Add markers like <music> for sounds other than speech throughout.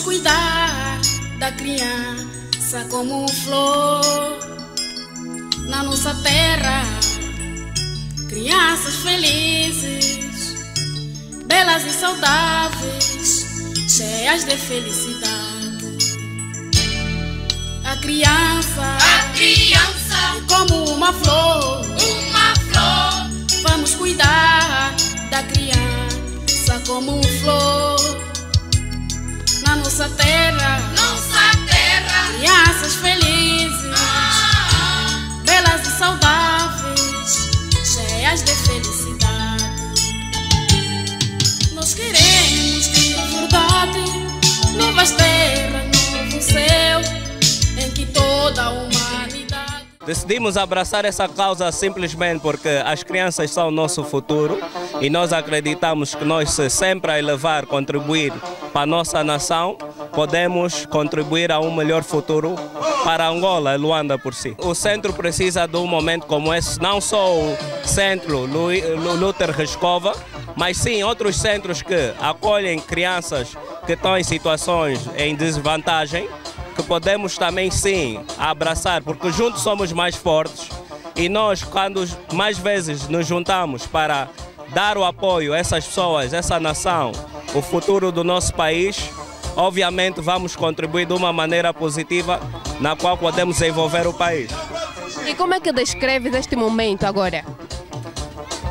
Vamos cuidar da criança como flor na nossa terra. Crianças felizes, belas e saudáveis, cheias de felicidade. A criança, a criança é como uma flor, uma flor. Vamos cuidar da criança como flor nossa terra, nossa Decidimos abraçar essa causa simplesmente porque as crianças são o nosso futuro e nós acreditamos que nós, se sempre a elevar, contribuir para a nossa nação, podemos contribuir a um melhor futuro para Angola Luanda por si. O centro precisa de um momento como esse, não só o centro Luther Rescova, mas sim outros centros que acolhem crianças que estão em situações em desvantagem, que podemos também sim abraçar, porque juntos somos mais fortes e nós, quando mais vezes nos juntamos para dar o apoio a essas pessoas, essa nação, o futuro do nosso país, obviamente vamos contribuir de uma maneira positiva na qual podemos desenvolver o país. E como é que descreves este momento agora?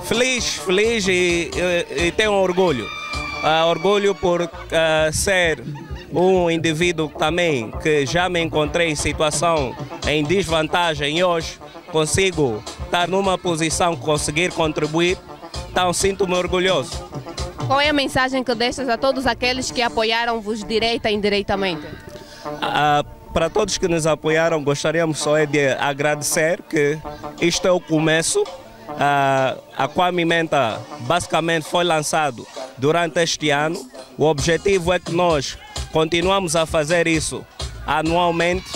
Feliz, feliz e, e, e tenho orgulho. Uh, orgulho por uh, ser um indivíduo também que já me encontrei em situação em desvantagem e hoje consigo estar numa posição conseguir contribuir, então sinto-me orgulhoso. Qual é a mensagem que deixas a todos aqueles que apoiaram-vos direita e indiretamente? Uh, para todos que nos apoiaram, gostaríamos só de agradecer que isto é o começo. A Kwame Menta basicamente foi lançado durante este ano. O objetivo é que nós continuamos a fazer isso anualmente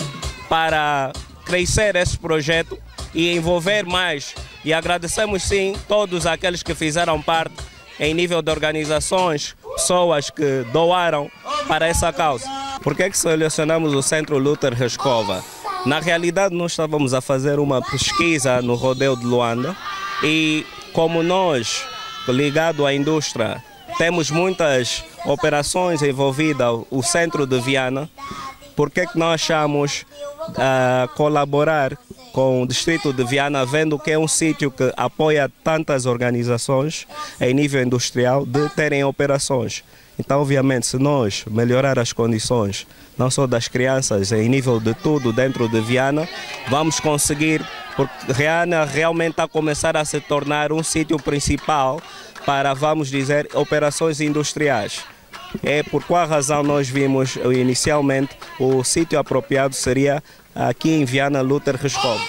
para crescer esse projeto e envolver mais. E agradecemos sim todos aqueles que fizeram parte em nível de organizações, pessoas que doaram para essa causa. Por que, é que selecionamos o Centro Luther Rescova? Na realidade, nós estávamos a fazer uma pesquisa no rodeio de Luanda e como nós, ligado à indústria, temos muitas operações envolvidas, o centro de Viana, por que, que nós achamos uh, colaborar com o distrito de Viana, vendo que é um sítio que apoia tantas organizações em nível industrial de terem operações. Então, obviamente, se nós melhorar as condições, não só das crianças, em nível de tudo dentro de Viana, vamos conseguir, porque Viana realmente está a começar a se tornar um sítio principal para, vamos dizer, operações industriais. É por qual razão nós vimos inicialmente o sítio apropriado seria aqui em Viana Luther Rescov.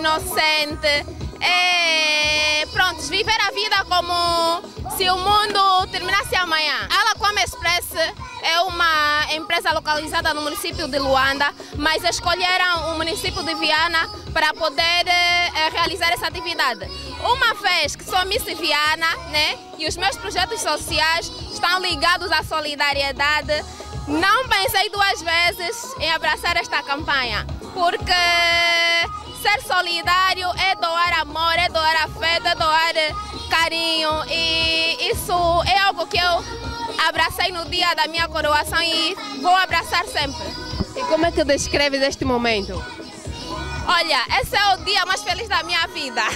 Inocente, é pronto, viver a vida como se o mundo terminasse amanhã. A Laquama Express é uma empresa localizada no município de Luanda, mas escolheram o município de Viana para poder eh, realizar essa atividade. Uma vez que sou Miss Viana, né, e os meus projetos sociais estão ligados à solidariedade, não pensei duas vezes em abraçar esta campanha, porque ser solidário é doar amor, é doar afeto, é doar carinho. E isso é algo que eu abracei no dia da minha coroação e vou abraçar sempre. E como é que descreves este momento? Olha, esse é o dia mais feliz da minha vida. <laughs>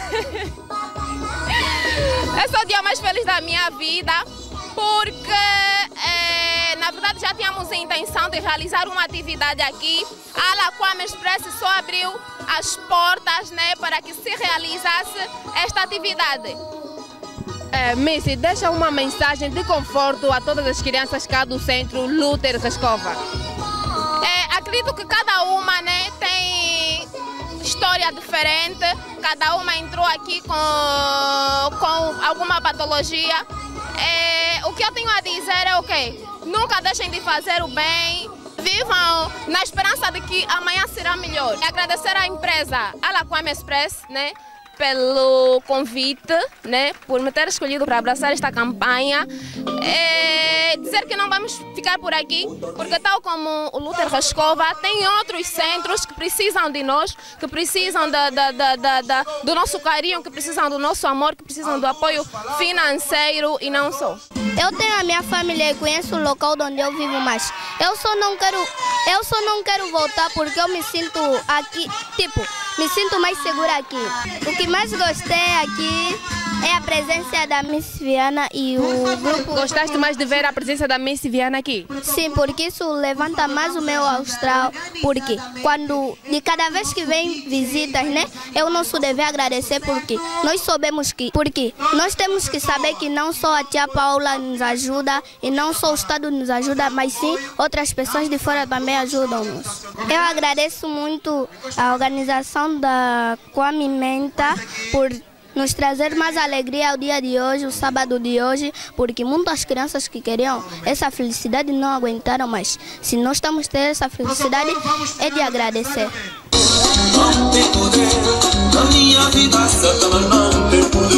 esse é o dia mais feliz da minha vida porque, na verdade, já tínhamos a intenção de realizar uma atividade aqui. A Alaquama Express só abriu as portas né, para que se realizasse esta atividade. É, Missy, deixa uma mensagem de conforto a todas as crianças cá do centro Luther Rascova. É, acredito que cada uma né, tem história diferente, cada uma entrou aqui com, com alguma patologia. É, o que eu tenho a dizer é o quê? Nunca deixem de fazer o bem, vivam na esperança de que amanhã será melhor. E agradecer à empresa Alaquama Express, né? pelo convite, né, por me ter escolhido para abraçar esta campanha. É dizer que não vamos ficar por aqui, porque tal como o Luther Roscova, tem outros centros que precisam de nós, que precisam da, da, da, do nosso carinho, que precisam do nosso amor, que precisam do apoio financeiro e não só. Eu tenho a minha família e conheço o local onde eu vivo mais. Eu só não quero, eu só não quero voltar porque eu me sinto aqui, tipo, me sinto mais segura aqui. O que mais gostei aqui é a presença da Miss Viana e o grupo. Gostaste mais de ver a presença da Miss Viana aqui? Sim, porque isso levanta mais o meu astral. Porque quando, de cada vez que vem visitas, né, é o nosso dever agradecer porque nós sabemos que, porque nós temos que saber que não só a tia Paula nos ajuda e não só o Estado nos ajuda, mas sim outras pessoas de fora também ajudam-nos. Eu agradeço muito a organização da Kwame Menta por nos trazer mais alegria ao dia de hoje, o sábado de hoje, porque muitas crianças que queriam essa felicidade não aguentaram mais. Se nós estamos tendo essa felicidade, é de agradecer. Não tem poder na minha vida, Satanás não tem poder.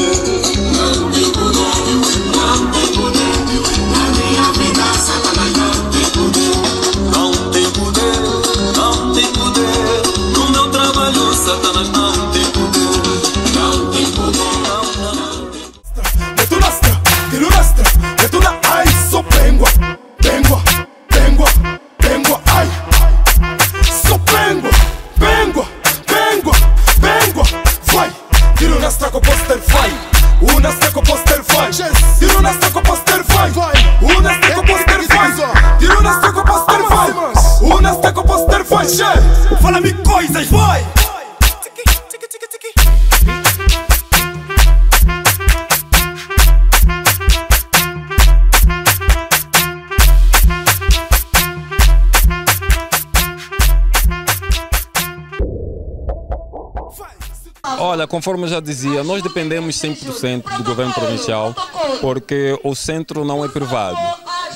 Olha, conforme eu já dizia, nós dependemos 100% do governo provincial, porque o centro não é privado.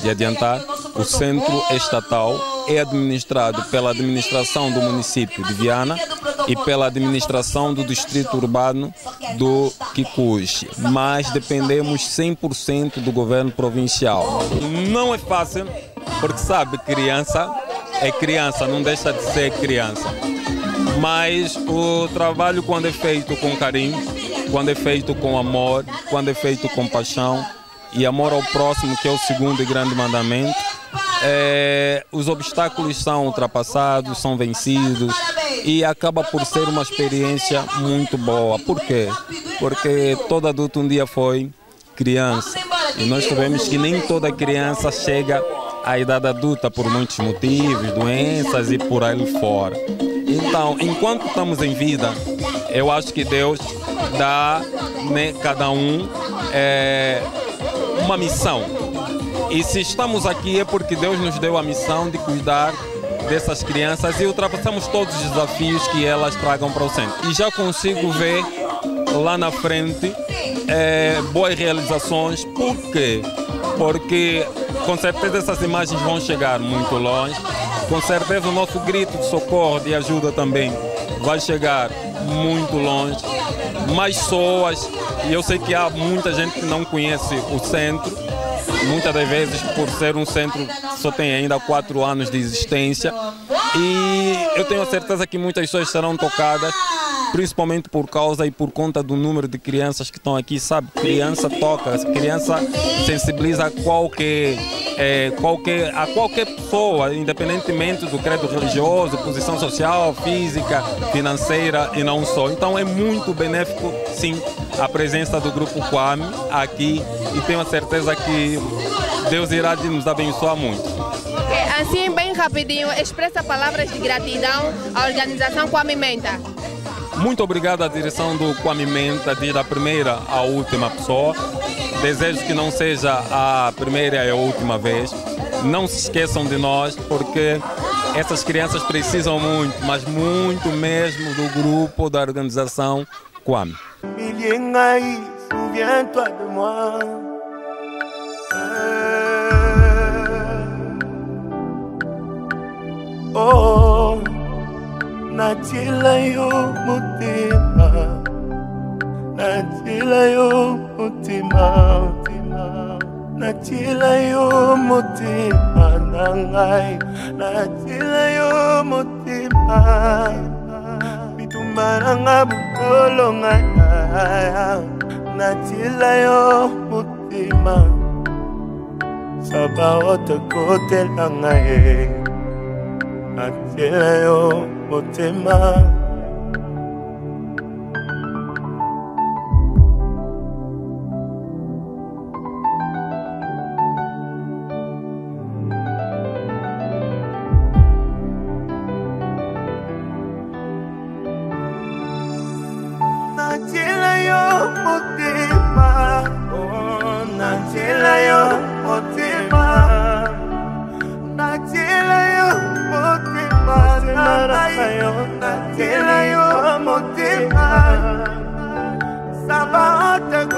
De adiantar, o centro estatal, é administrado pela administração do município de Viana e pela administração do distrito urbano do Kikuchi. Mas dependemos 100% do governo provincial. Não é fácil, porque sabe, criança é criança, não deixa de ser criança mas o trabalho quando é feito com carinho, quando é feito com amor, quando é feito com paixão e amor ao próximo, que é o segundo e grande mandamento, é, os obstáculos são ultrapassados, são vencidos e acaba por ser uma experiência muito boa. Por quê? Porque todo adulto um dia foi criança e nós sabemos que nem toda criança chega à idade adulta por muitos motivos, doenças e por aí fora. Então, enquanto estamos em vida, eu acho que Deus dá né, cada um é, uma missão. E se estamos aqui é porque Deus nos deu a missão de cuidar dessas crianças e ultrapassamos todos os desafios que elas tragam para o centro. E já consigo ver lá na frente é, boas realizações. Por quê? Porque com certeza essas imagens vão chegar muito longe. Com certeza o nosso grito de socorro, de ajuda também, vai chegar muito longe. Mais pessoas, e eu sei que há muita gente que não conhece o centro, muitas das vezes por ser um centro que só tem ainda quatro anos de existência. E eu tenho a certeza que muitas pessoas serão tocadas principalmente por causa e por conta do número de crianças que estão aqui, sabe? Criança toca, criança sensibiliza qualquer, é, qualquer, a qualquer pessoa, independentemente do credo religioso, posição social, física, financeira e não só. Então é muito benéfico, sim, a presença do Grupo Kwame aqui e tenho a certeza que Deus irá nos abençoar muito. Ok, Assim, bem rapidinho, expressa palavras de gratidão à organização Kwame Menta. Muito obrigado à direção do Kwame Menta, desde a primeira à última pessoa. Desejo que não seja a primeira e a última vez. Não se esqueçam de nós, porque essas crianças precisam muito, mas muito mesmo do grupo da organização Kwame. Oh, natila yo motema, natila yo motema, natila yo motema na ngai, natila yo motema. bitumba nanga bokolo ngai. Natila yo motema. Saba otekotela ngai. Natila yo motema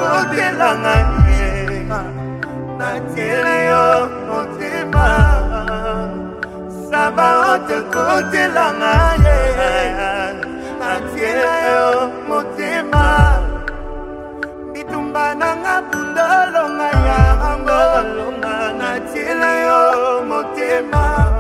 kotela ngai natieli yo motema. Saba ote kotela ngai natiela yo motema. Bitumba nanga bundolonga ya angolonga natiela yo motema.